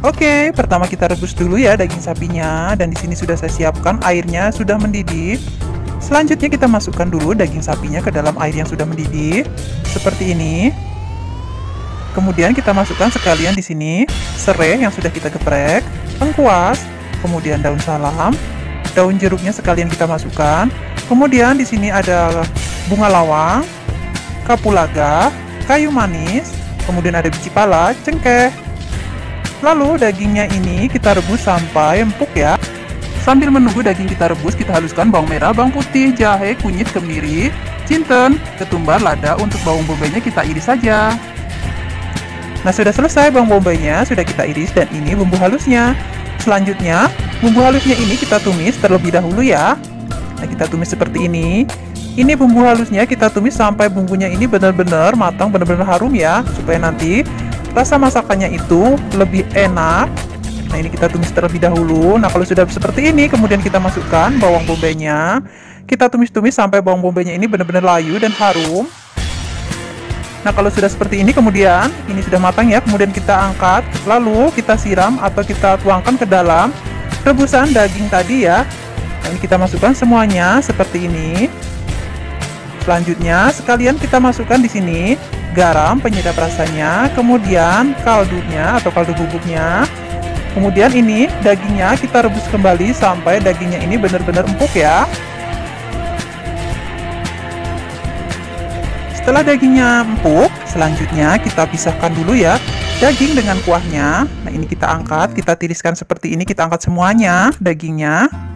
Oke, pertama kita rebus dulu ya daging sapinya dan di sini sudah saya siapkan airnya sudah mendidih. Selanjutnya kita masukkan dulu daging sapinya ke dalam air yang sudah mendidih seperti ini. Kemudian kita masukkan sekalian di sini serai yang sudah kita geprek, lengkuas, kemudian daun salam, daun jeruknya sekalian kita masukkan. Kemudian di sini ada bunga lawang, kapulaga, kayu manis, kemudian ada biji pala, cengkeh. Lalu dagingnya ini kita rebus sampai empuk ya. Sambil menunggu daging kita rebus, kita haluskan bawang merah, bawang putih, jahe, kunyit, kemiri, jinten, ketumbar, lada. Untuk bawang bombaynya kita iris saja. Nah, sudah selesai bawang bombaynya, sudah kita iris dan ini bumbu halusnya. Selanjutnya, bumbu halusnya ini kita tumis terlebih dahulu ya. Nah, kita tumis seperti ini. Ini bumbu halusnya kita tumis sampai bumbunya ini benar-benar matang, benar-benar harum ya, supaya nanti rasa masakannya itu lebih enak Nah ini kita tumis terlebih dahulu. Nah kalau sudah seperti ini, kemudian kita masukkan bawang bombaynya. Kita tumis-tumis sampai bawang bombaynya ini benar-benar layu dan harum. Nah kalau sudah seperti ini, kemudian ini sudah matang ya. Kemudian kita angkat, lalu kita siram atau kita tuangkan ke dalam rebusan daging tadi ya. Nah ini kita masukkan semuanya seperti ini. Selanjutnya sekalian kita masukkan di sini garam penyedap rasanya, kemudian kaldunya atau kaldu bubuknya, Kemudian ini dagingnya kita rebus kembali sampai dagingnya ini benar-benar empuk ya. Setelah dagingnya empuk, selanjutnya kita pisahkan dulu ya daging dengan kuahnya. Nah ini kita angkat, kita tiriskan seperti ini, kita angkat semuanya dagingnya.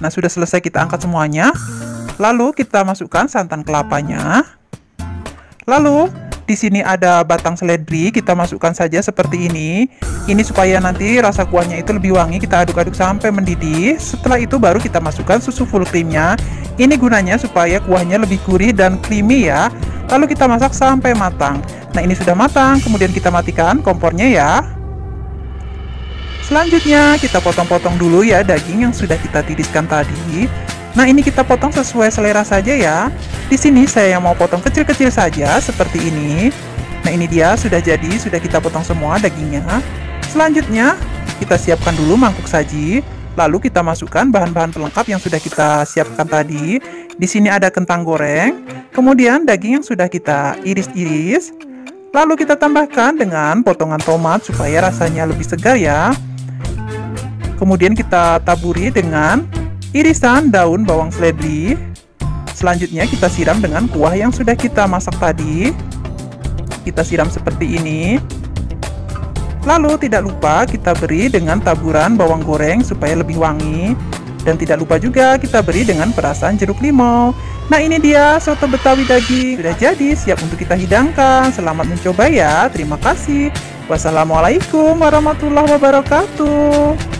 Nah sudah selesai kita angkat semuanya. Lalu kita masukkan santan kelapanya. Lalu di sini ada batang seledri, kita masukkan saja seperti ini. Ini supaya nanti rasa kuahnya itu lebih wangi, kita aduk-aduk sampai mendidih. Setelah itu baru kita masukkan susu full creamnya. Ini gunanya supaya kuahnya lebih gurih dan creamy ya. Lalu kita masak sampai matang. Nah ini sudah matang, kemudian kita matikan kompornya ya. Selanjutnya kita potong-potong dulu ya daging yang sudah kita tiriskan tadi. Nah ini kita potong sesuai selera saja ya. Di sini saya mau potong kecil-kecil saja seperti ini. Nah ini dia sudah jadi, sudah kita potong semua dagingnya. Selanjutnya kita siapkan dulu mangkuk saji. Lalu kita masukkan bahan-bahan pelengkap yang sudah kita siapkan tadi. Di sini ada kentang goreng, kemudian daging yang sudah kita iris-iris. Lalu kita tambahkan dengan potongan tomat supaya rasanya lebih segar ya. Kemudian kita taburi dengan irisan daun bawang seledri. Selanjutnya kita siram dengan kuah yang sudah kita masak tadi. Kita siram seperti ini. Lalu tidak lupa kita beri dengan taburan bawang goreng supaya lebih wangi. Dan tidak lupa juga kita beri dengan perasan jeruk limau. Nah ini dia soto betawi daging. Sudah jadi, siap untuk kita hidangkan. Selamat mencoba ya. Terima kasih. Wassalamualaikum warahmatullahi wabarakatuh.